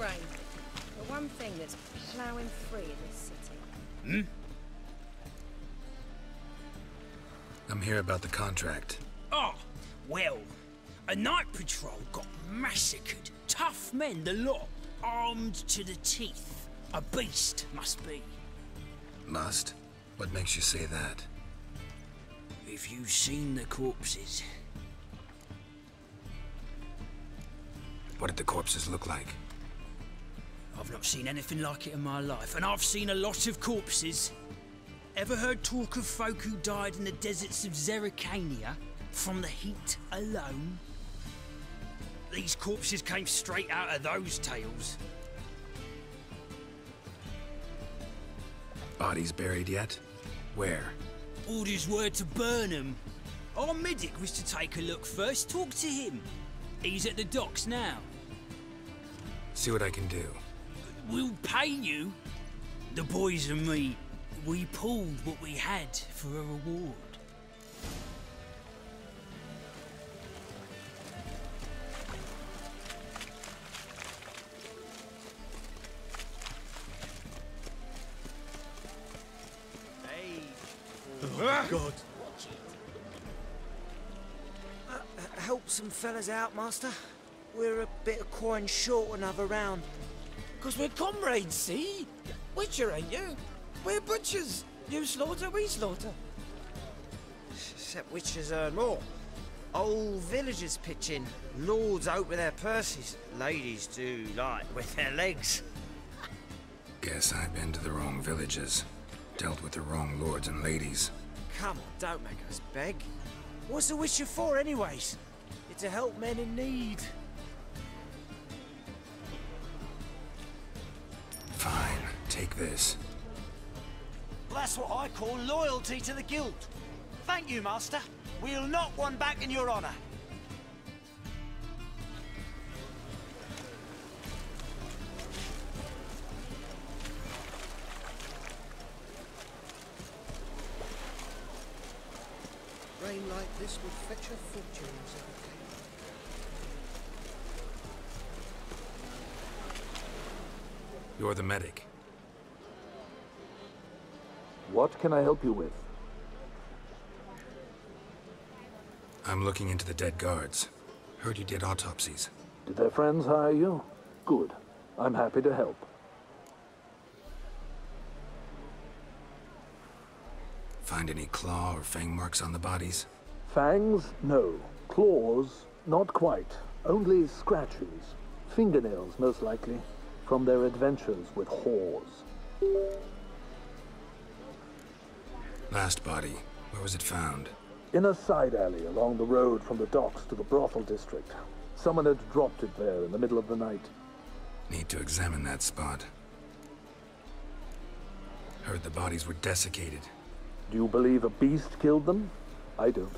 rain. The one thing that's ploughing free in this city. Hmm? I'm here about the contract. Oh, well, a night patrol got massacred. Tough men, the lot, armed to the teeth. A beast, must be. Must? What makes you say that? If you've seen the corpses. What did the corpses look like? I've not seen anything like it in my life, and I've seen a lot of corpses. Ever heard talk of folk who died in the deserts of Zerrikania from the heat alone? These corpses came straight out of those tales. Bodies buried yet? Where? Orders were to burn them. Our medic was to take a look first, talk to him. He's at the docks now. See what I can do. We'll pay you. The boys and me, we pulled what we had for a reward. Oh, God. Uh, uh, help some fellas out, Master. We're a bit of coin short another round. Because we're comrades, see? Witcher, ain't you? We're butchers. You slaughter, we slaughter. Except witchers earn more. Old villagers pitch in. Lords out with their purses. Ladies do like with their legs. Guess I've been to the wrong villages. Dealt with the wrong lords and ladies. Come on, don't make us beg. What's the witcher for, anyways? It's to help men in need. Take this. That's what I call loyalty to the guild. Thank you, Master. We'll knock one back in your honor. Rain like this would fetch a fortune, Zerrikania. You're the medic. What can I help you with? I'm looking into the dead guards. Heard you did autopsies. Did their friends hire you? Good. I'm happy to help. Find any claw or fang marks on the bodies? Fangs? No. Claws? Not quite. Only scratches. Fingernails, most likely. From their adventures with whores. Last body. Where was it found? In a side alley along the road from the docks to the brothel district. Someone had dropped it there in the middle of the night. Need to examine that spot. Heard the bodies were desiccated. Do you believe a beast killed them? I don't.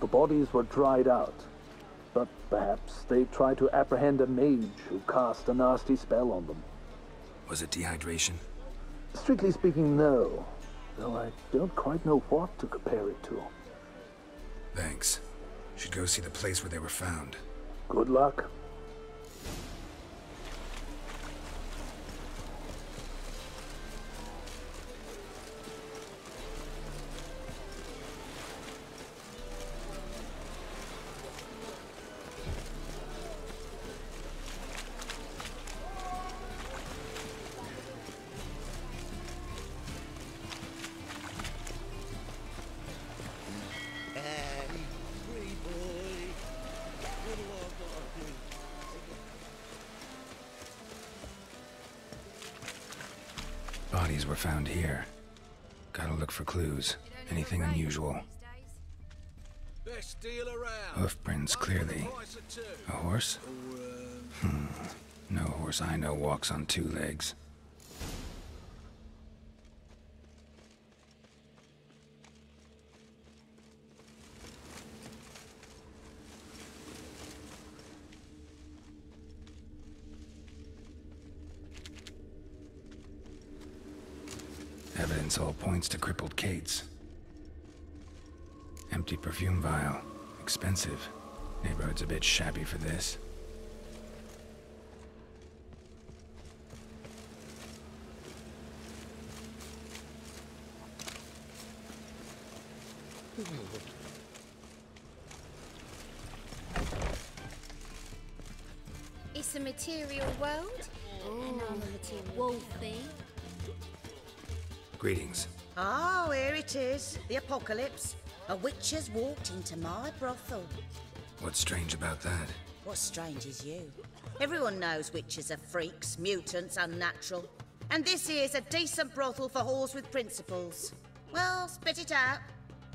The bodies were dried out. But perhaps they tried to apprehend a mage who cast a nasty spell on them. Was it dehydration? Strictly speaking, no. Though I don't quite know what to compare it to. Thanks. Should go see the place where they were found. Good luck. Bodies were found here. Gotta look for clues. Anything unusual. Best deal around. Hoof prints, clearly. A horse? Hmm. No horse I know walks on two legs. evidence all points to crippled Kate's. Empty perfume vial. Expensive. Neighborhood's a bit shabby for this. It's a material world, oh. and I'm a material wolfie. Greetings. Oh, here it is. The apocalypse. A witch has walked into my brothel. What's strange about that? What's strange is you. Everyone knows witches are freaks, mutants, unnatural. And this here's a decent brothel for whores with principles. Well, spit it out.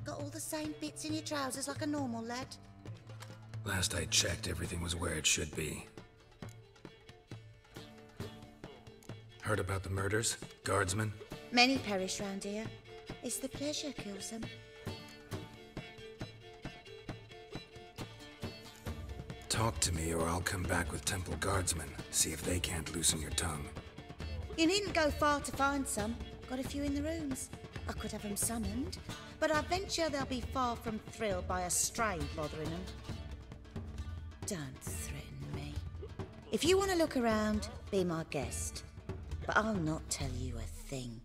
Got all the same bits in your trousers like a normal lad. Last I checked, everything was where it should be. Heard about the murders? Guardsmen? Many perish round here. It's the pleasure kills them. Talk to me or I'll come back with Temple Guardsmen. See if they can't loosen your tongue. You needn't go far to find some. Got a few in the rooms. I could have them summoned, but I venture they'll be far from thrilled by a stray bothering them. Don't threaten me. If you want to look around, be my guest. But I'll not tell you a thing.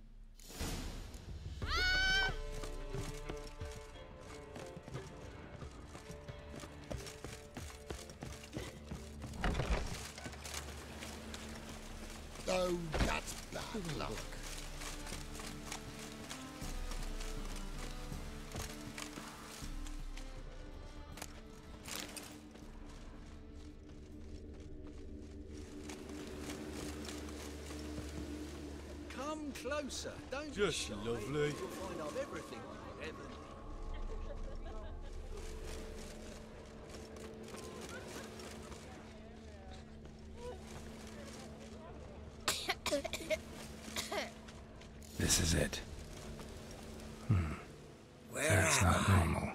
Oh, that's bad luck. Come closer, don't Just be shy. lovely. You'll find I've everything heaven. This is it. Hmm. Where That's not I? normal.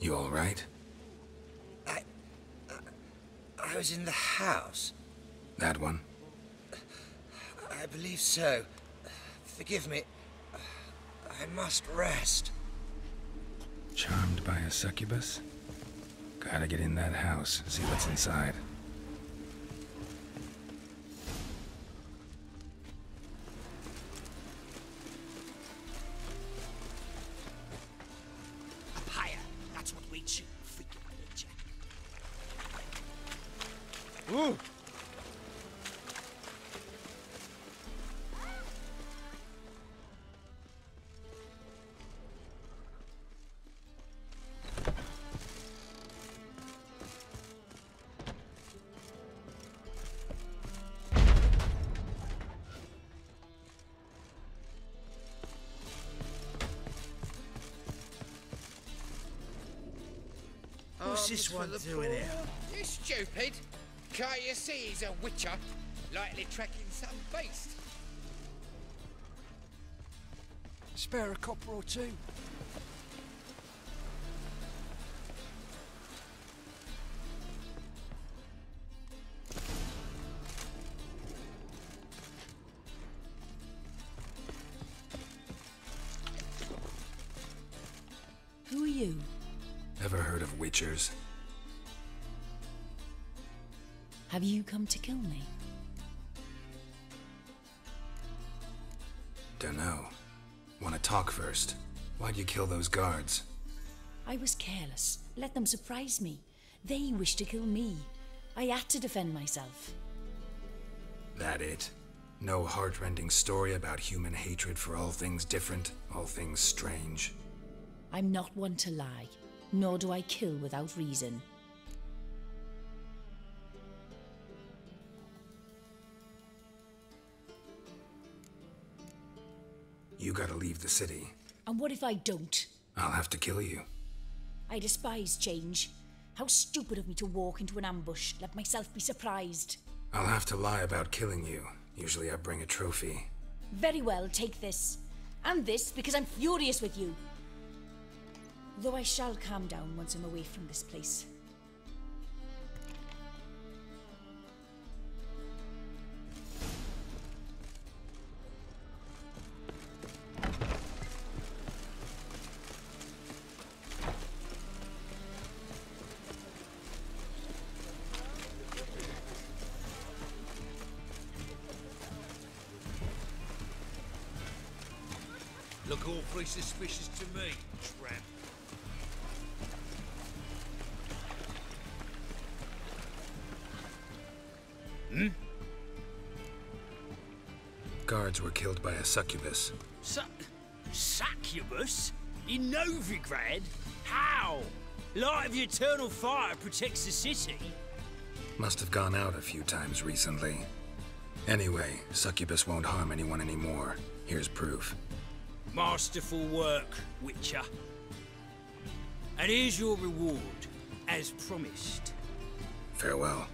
You alright? I, I was in the house. That one? I believe so. Forgive me. I must rest. Charmed by a succubus? Gotta get in that house, see what's inside. Ooh. What's this one doing here? You stupid! Can't you see he's a witcher? Likely tracking some beast. Spare a copper or two. Who are you? Ever heard of witchers? Have you come to kill me? Dunno. Wanna talk first? Why'd you kill those guards? I was careless. Let them surprise me. They wished to kill me. I had to defend myself. That it? No heartrending story about human hatred for all things different, all things strange. I'm not one to lie, nor do I kill without reason. You gotta leave the city. And what if I don't? I'll have to kill you. I despise change. How stupid of me to walk into an ambush, let myself be surprised. I'll have to lie about killing you. Usually I bring a trophy. Very well, take this. And this, because I'm furious with you. Though I shall calm down once I'm away from this place. Look awfully suspicious to me, tramp. Hmm? Guards were killed by a succubus. Su succubus? In Novigrad? How? Light of the eternal fire protects the city. Must have gone out a few times recently. Anyway, succubus won't harm anyone anymore. Here's proof. Masterful work, Witcher. And here's your reward, as promised. Farewell.